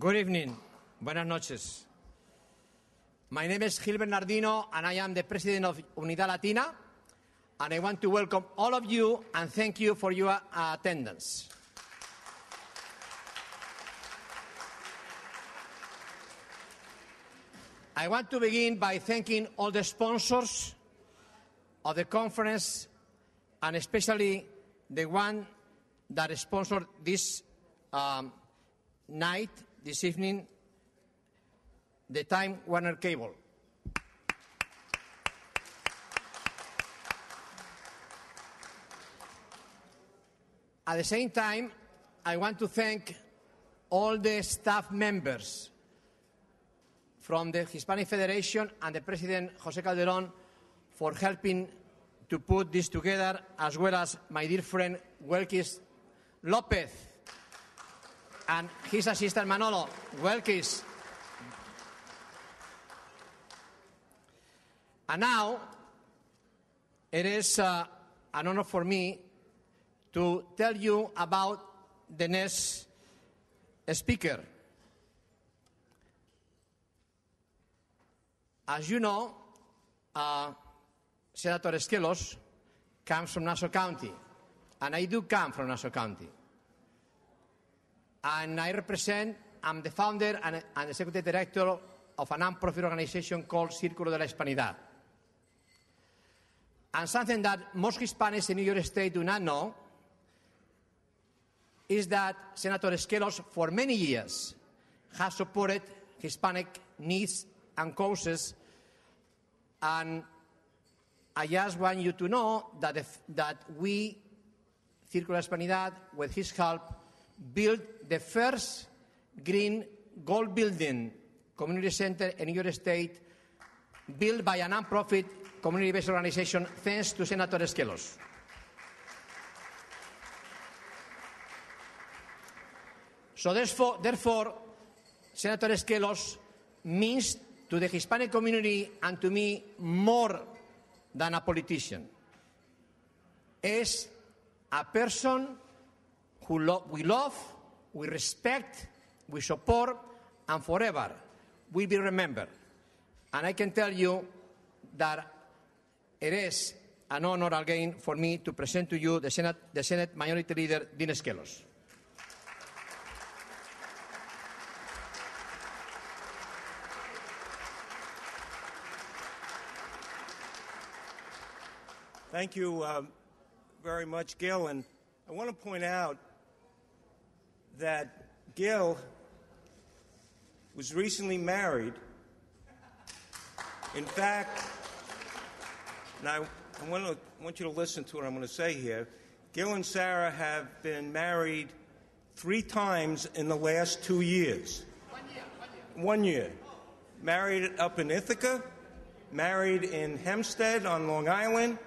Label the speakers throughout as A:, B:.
A: Good evening. Buenas noches. My name is Gil Bernardino, and I am the president of Unidad Latina. And I want to welcome all of you and thank you for your attendance. I want to begin by thanking all the sponsors of the conference and especially the one that sponsored this um, night, this evening, the Time Warner Cable. At the same time, I want to thank all the staff members from the Hispanic Federation and the President Jose Calderon for helping to put this together, as well as my dear friend Welkis Lopez and his assistant Manolo. Welkis. And now, it is uh, an honor for me to tell you about the next speaker. As you know, uh, Senator Eskelos comes from Nassau County, and I do come from Nassau County. And I represent, I'm the founder and, and executive director of a non-profit organization called Círculo de la Hispanidad. And something that most Hispanics in New York State do not know is that Senator Eskelos, for many years, has supported Hispanic needs and causes. And I just want you to know that, if, that we, Círculo de la Hispanidad, with his help, built the first green gold building community center in York State, built by a non-profit community-based organization, thanks to Senator Eskelos. So therefore, therefore, Senator Eskelos means to the Hispanic community and to me more than a politician. Is a person who lo- we love, we respect, we support, and forever will be remembered. And I can tell you that it is an honor again for me to present to you the Senate, the Senate Minority Leader, Dean Eskelos.
B: Thank you um, very much, Gil. And I want to point out that Gil was recently married. In fact, now I want, to, I want you to listen to what I'm going to say here. Gil and Sarah have been married three times in the last two years.
A: One year, one year.
B: One year. Married up in Ithaca, married in Hempstead on Long Island,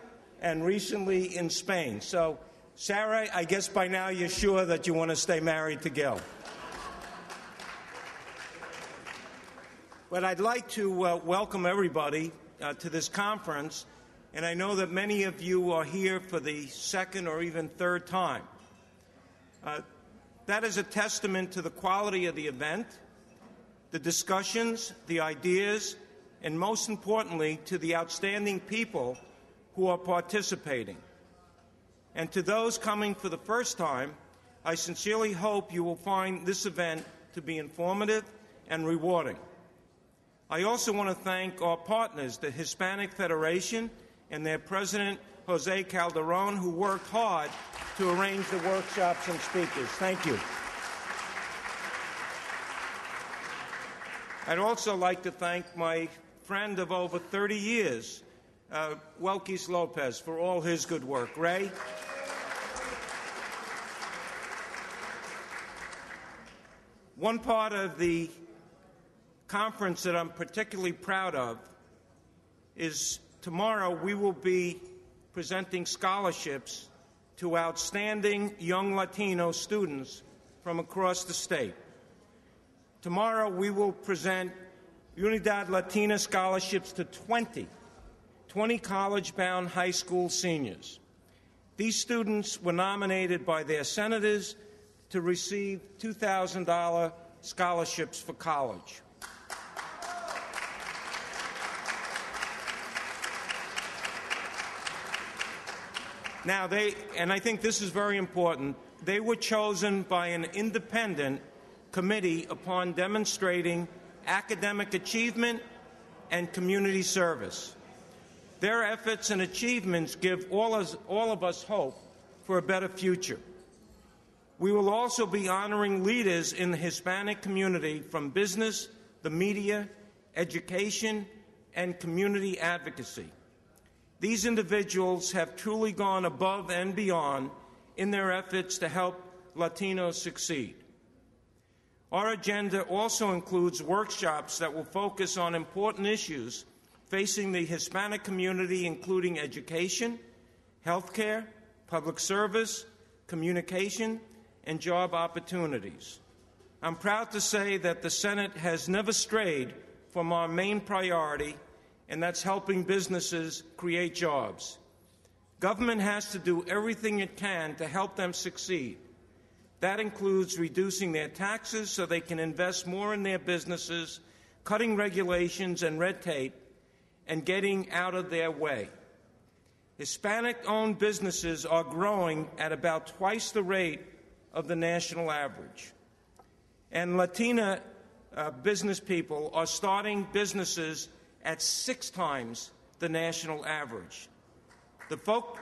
B: and recently in Spain. So, Sarah, I guess by now you're sure that you want to stay married to Gil. But I'd like to uh, welcome everybody uh, to this conference, and I know that many of you are here for the second or even third time. Uh, that is a testament to the quality of the event, the discussions, the ideas, and most importantly, to the outstanding people who are participating. And to those coming for the first time, I sincerely hope you will find this event to be informative and rewarding. I also want to thank our partners, the Hispanic Federation and their president, Jose Calderon, who worked hard to arrange the workshops and speakers. Thank you. I'd also like to thank my friend of over 30 years, uh, Welkis Lopez, for all his good work. Ray? One part of the conference that I'm particularly proud of is tomorrow we will be presenting scholarships to outstanding young Latino students from across the state. Tomorrow we will present Unidad Latina scholarships to 20, 20 college bound high school seniors. These students were nominated by their senators to receive $2,000 scholarships for college. Now, they, and I think this is very important, they were chosen by an independent committee upon demonstrating academic achievement and community service. Their efforts and achievements give all, us, all of us hope for a better future. We will also be honoring leaders in the Hispanic community from business, the media, education, and community advocacy. These individuals have truly gone above and beyond in their efforts to help Latinos succeed. Our agenda also includes workshops that will focus on important issues facing the Hispanic community, including education, healthcare, public service, communication, and job opportunities. I'm proud to say that the Senate has never strayed from our main priority and that's helping businesses create jobs. Government has to do everything it can to help them succeed. That includes reducing their taxes so they can invest more in their businesses, cutting regulations and red tape, and getting out of their way. Hispanic owned businesses are growing at about twice the rate of the national average. And Latina uh, business people are starting businesses at six times the national average. The folk.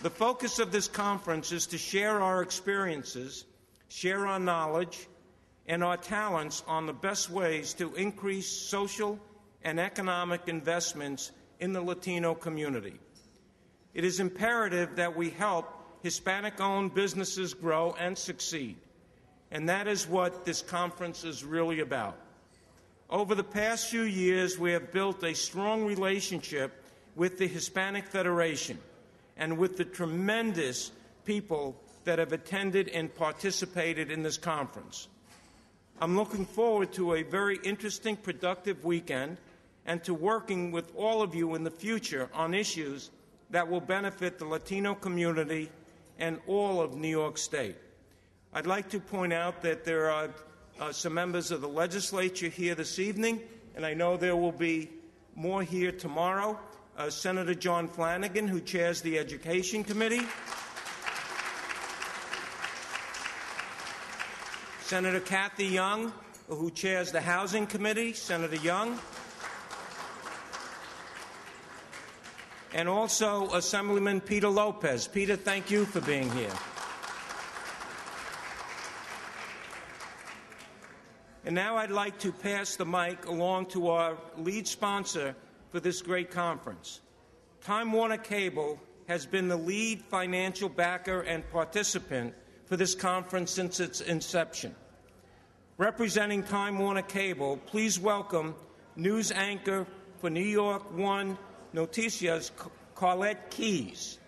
B: The focus of this conference is to share our experiences, share our knowledge, and our talents on the best ways to increase social and economic investments in the Latino community. It is imperative that we help Hispanic owned businesses grow and succeed. And that is what this conference is really about. Over the past few years, we have built a strong relationship with the Hispanic Federation and with the tremendous people that have attended and participated in this conference. I'm looking forward to a very interesting, productive weekend and to working with all of you in the future on issues that will benefit the Latino community and all of New York State. I'd like to point out that there are uh, some members of the legislature here this evening, and I know there will be more here tomorrow. Uh, Senator John Flanagan, who chairs the Education Committee. Senator Kathy Young, who chairs the Housing Committee. Senator Young. And also Assemblyman Peter Lopez. Peter, thank you for being here. And now I'd like to pass the mic along to our lead sponsor for this great conference. Time Warner Cable has been the lead financial backer and participant for this conference since its inception. Representing Time Warner Cable, please welcome news anchor for New York One Noticias, Carlette Keys.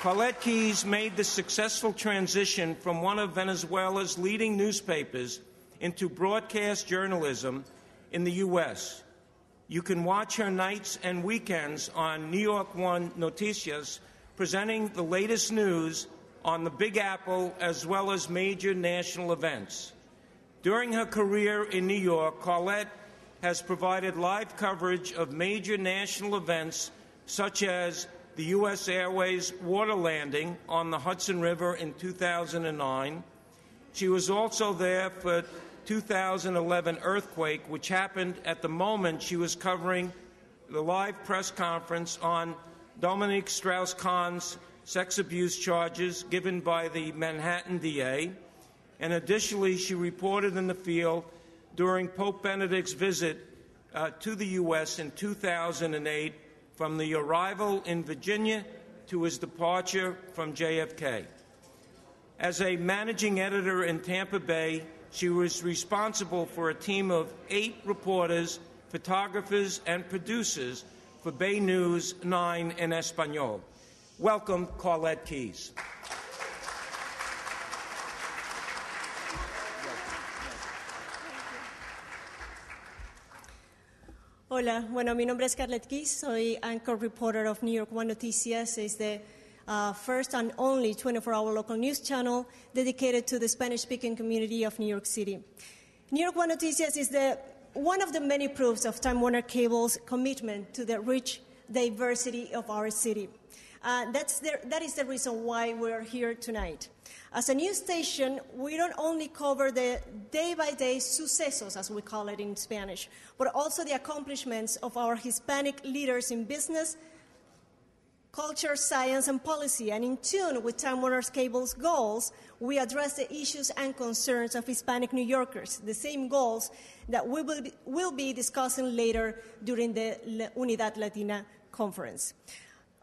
B: Carlette Keys made the successful transition from one of Venezuela's leading newspapers into broadcast journalism in the U.S. You can watch her nights and weekends on New York One Noticias presenting the latest news on the Big Apple as well as major national events. During her career in New York, Carlette has provided live coverage of major national events such as the U.S. Airways water landing on the Hudson River in 2009. She was also there for 2011 earthquake, which happened at the moment she was covering the live press conference on Dominique Strauss-Kahn's sex abuse charges given by the Manhattan DA. And additionally, she reported in the field during Pope Benedict's visit uh, to the U.S. in 2008 from the arrival in Virginia to his departure from JFK. As a managing editor in Tampa Bay, she was responsible for a team of eight reporters, photographers, and producers for Bay News 9 in Espanol. Welcome, Carlette Keys.
C: Hola, bueno, mi nombre es Scarlett Keys, soy anchor reporter of New York One Noticias. It's the uh, first and only 24-hour local news channel dedicated to the Spanish-speaking community of New York City. New York One Noticias is the, one of the many proofs of Time Warner Cable's commitment to the rich diversity of our city. Uh, that's the, that is the reason why we're here tonight. As a news station, we don't only cover the day by day sucesos, as we call it in Spanish, but also the accomplishments of our Hispanic leaders in business, culture, science, and policy. And in tune with Time Warner Cable's goals, we address the issues and concerns of Hispanic New Yorkers, the same goals that we will be, will be discussing later during the Unidad Latina conference.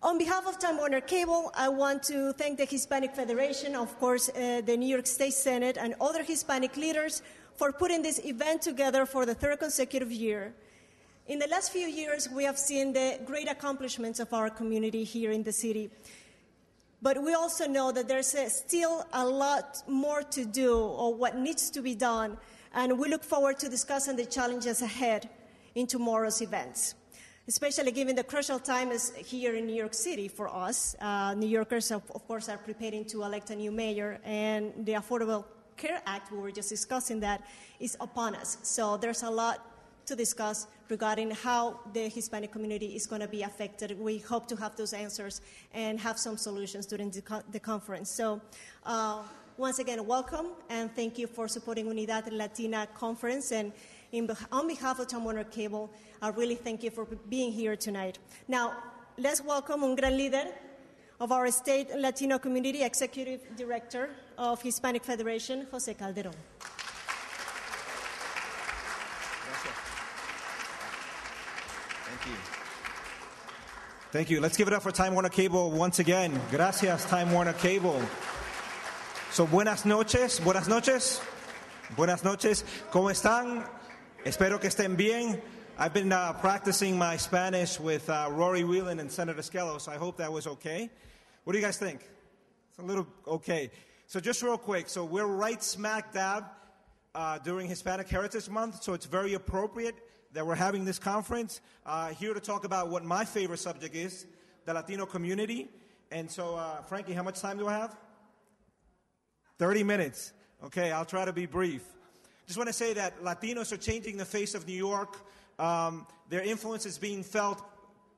C: On behalf of Time Warner Cable, I want to thank the Hispanic Federation, of course, uh, the New York State Senate, and other Hispanic leaders for putting this event together for the third consecutive year. In the last few years, we have seen the great accomplishments of our community here in the city. But we also know that there's still a lot more to do or what needs to be done, and we look forward to discussing the challenges ahead in tomorrow's events especially given the crucial time is here in New York City for us. Uh, New Yorkers, of, course, are preparing to elect a new mayor, and the Affordable Care Act, we were just discussing that, is upon us. So there's a lot to discuss regarding how the Hispanic community is going to be affected. We hope to have those answers and have some solutions during the, co- the conference. So, uh, once again, welcome and thank you for supporting Unidad Latina Conference. And in, on behalf of Time Warner Cable, I really thank you for being here tonight. Now, let's welcome un gran líder of our state Latino community, Executive Director of Hispanic Federation, Jose Calderon.
D: Thank you. Thank you. Let's give it up for Time Warner Cable once again. Gracias, Time Warner Cable. So, buenas noches. Buenas noches. Buenas noches. ¿Cómo están? Espero que estén bien. I've been uh, practicing my Spanish with uh, Rory Whelan and Senator Skelos, so I hope that was okay. What do you guys think? It's a little okay. So, just real quick so, we're right smack dab uh, during Hispanic Heritage Month, so it's very appropriate that we're having this conference. Uh, here to talk about what my favorite subject is the Latino community. And so, uh, Frankie, how much time do I have? 30 minutes. Okay, I'll try to be brief. Just want to say that Latinos are changing the face of New York. Um, their influence is being felt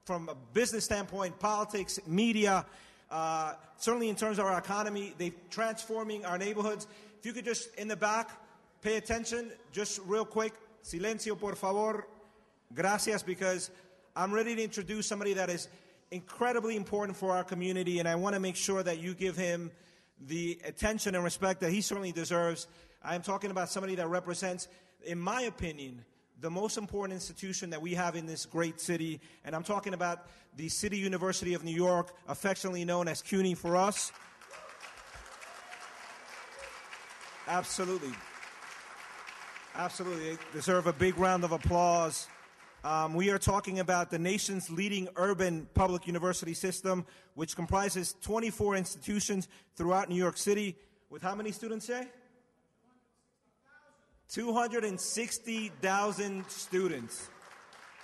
D: from a business standpoint, politics, media, uh, certainly in terms of our economy. They're transforming our neighborhoods. If you could just, in the back, pay attention, just real quick. Silencio, por favor. Gracias, because I'm ready to introduce somebody that is incredibly important for our community, and I want to make sure that you give him the attention and respect that he certainly deserves. I am talking about somebody that represents, in my opinion, the most important institution that we have in this great city, and I'm talking about the City University of New York, affectionately known as CUNY for us. Absolutely. Absolutely. They deserve a big round of applause. Um, we are talking about the nation's leading urban public university system, which comprises 24 institutions throughout New York City, with how many students, Jay? 260,000 students.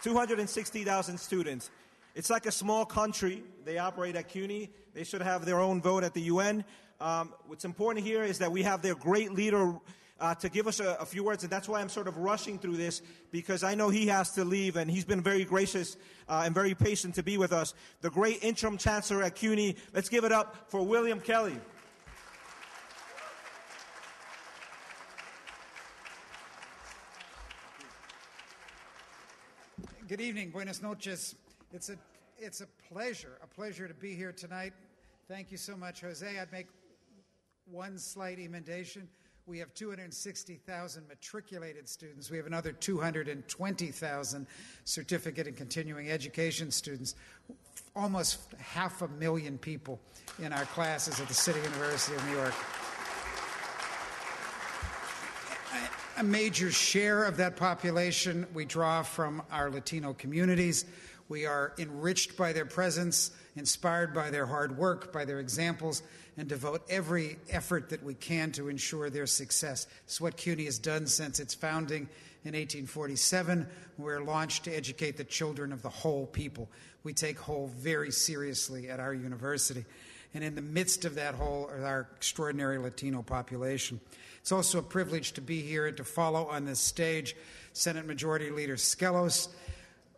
D: 260,000 students. It's like a small country. They operate at CUNY. They should have their own vote at the UN. Um, what's important here is that we have their great leader uh, to give us a, a, few words, and that's why I'm sort of rushing through this because I know he has to leave, and he's been very gracious uh, and very patient to be with us. The great interim chancellor at CUNY. Let's give it up for William Kelly.
E: Good evening, buenas noches. It's a, it's a pleasure, a pleasure to be here tonight. Thank you so much, Jose. I'd make one slight emendation. We have 260,000 matriculated students. We have another 220,000 certificate and continuing education students. Almost half a million people in our classes at the City University of New York. A major share of that population we draw from our Latino communities. We are enriched by their presence, inspired by their hard work, by their examples, and devote every effort that we can to ensure their success. It's what CUNY has done since its founding In 1847, we were launched to educate the children of the whole people. We take whole very seriously at our university. And in the midst of that whole are our extraordinary Latino population. It's also a privilege to be here and to follow on this stage Senate Majority Leader Skelos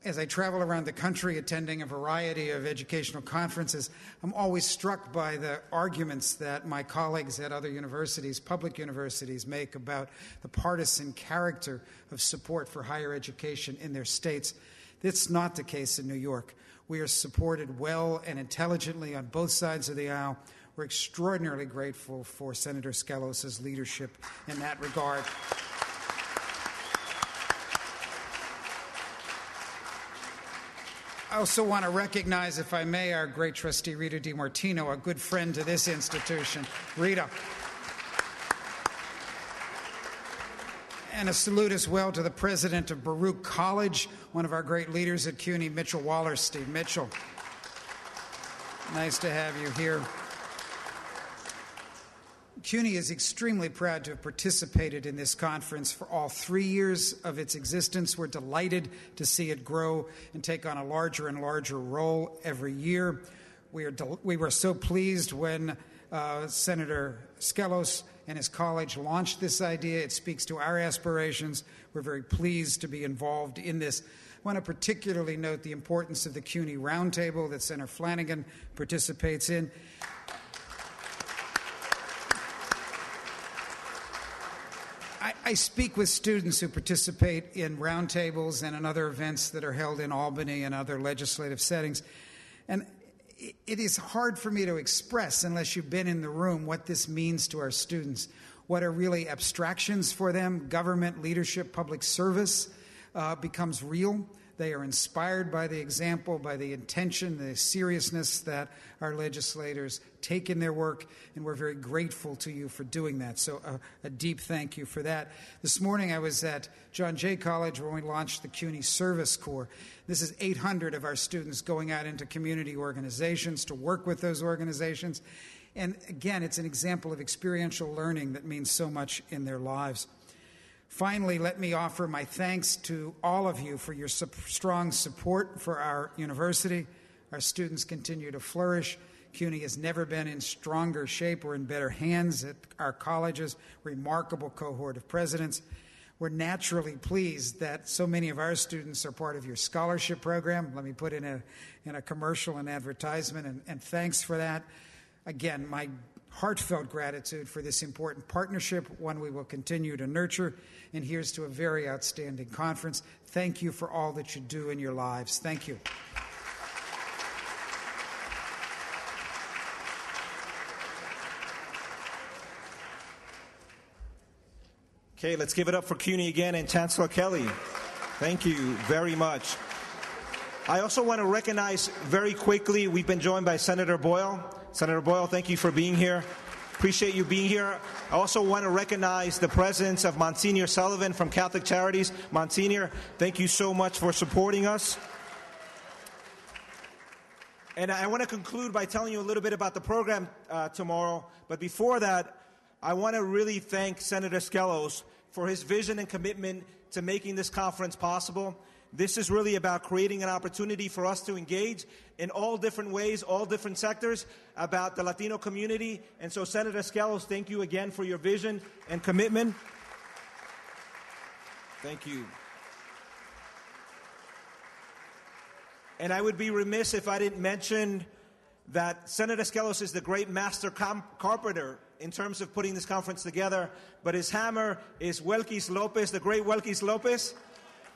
E: as I travel around the country attending a variety of educational conferences, I'm always struck by the arguments that my colleagues at other universities, public universities, make about the partisan character of support for higher education in their states. That's not the case in New York. We are supported well and intelligently on both sides of the aisle. We're extraordinarily grateful for Senator Skelos' leadership in that regard. I also want to recognize, if I may, our great trustee Rita DiMartino, a good friend to this institution. Rita. And a salute as well to the president of Baruch College, one of our great leaders at CUNY, Mitchell Waller. Steve Mitchell, nice to have you here. CUNY is extremely proud to have participated in this conference for all three years of its existence. We're delighted to see it grow and take on a larger and larger role every year. We, are del- we were so pleased when uh, Senator Skelos and his college launched this idea. It speaks to our aspirations. We're very pleased to be involved in this. I want to particularly note the importance of the CUNY Roundtable that Senator Flanagan participates in. I, speak with students who participate in roundtables and in other events that are held in Albany and other legislative settings. And it is hard for me to express, unless you've been in the room, what this means to our students. What are really abstractions for them? Government, leadership, public service uh, becomes real. They are inspired by the example, by the intention, the seriousness that our legislators take in their work, and we're very grateful to you for doing that. So, uh, a deep thank you for that. This morning I was at John Jay College when we launched the CUNY Service Corps. This is 800 of our students going out into community organizations to work with those organizations. And again, it's an example of experiential learning that means so much in their lives. Finally, let me offer my thanks to all of you for your su- strong support for our university. Our students continue to flourish. CUNY has never been in stronger shape or in better hands at our colleges. Remarkable cohort of presidents. We're naturally pleased that so many of our students are part of your scholarship program. Let me put in a, in a commercial and advertisement, and, and thanks for that. Again, my heartfelt gratitude for this important partnership, one we will continue to nurture. And here's to a very outstanding conference. Thank you for all that you do in your lives. Thank you.
D: Okay, let's give it up for CUNY again and Chancellor Kelly. Thank you very much. I also want to recognize very quickly, we've been joined by Senator Boyle. Senator Boyle, thank you for being here. Appreciate you being here. I also want to recognize the presence of Monsignor Sullivan from Catholic Charities. Monsignor, thank you so much for supporting us. And I want to conclude by telling you a little bit about the program uh, tomorrow. But before that, I want to really thank Senator Skelos for his vision and commitment to making this conference possible. This is really about creating an opportunity for us to engage in all different ways, all different sectors about the Latino community. And so, Senator Skelos, thank you again for your vision and commitment. Thank you. And I would be remiss if I didn't mention that Senator Skelos is the great master com- carpenter in terms of putting this conference together, but his hammer is Welkis Lopez, the great Welkis Lopez.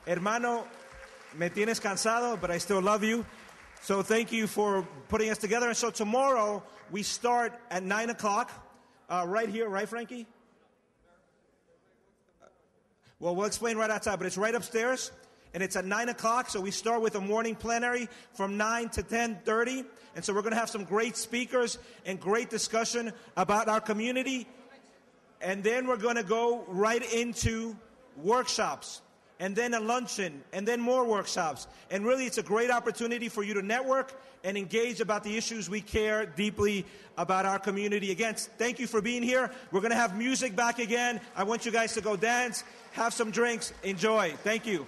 D: Hermano, me tienes cansado, but I still love you. So thank you for putting us together. And so tomorrow we start at 9 o'clock, uh, right here, right, Frankie? Well, we'll explain right outside, but it's right upstairs, and it's at 9 o'clock. So we start with a morning plenary from 9 to 10.30. And so we're going to have some great speakers and great discussion about our community. And then we're going to go right into workshops and then a luncheon, and then more workshops. And really, it's a great opportunity for you to network and engage about the issues we care deeply about our community. Again, thank you for being here. We're going to have music back again. I want you guys to go dance, have some drinks, enjoy. Thank you.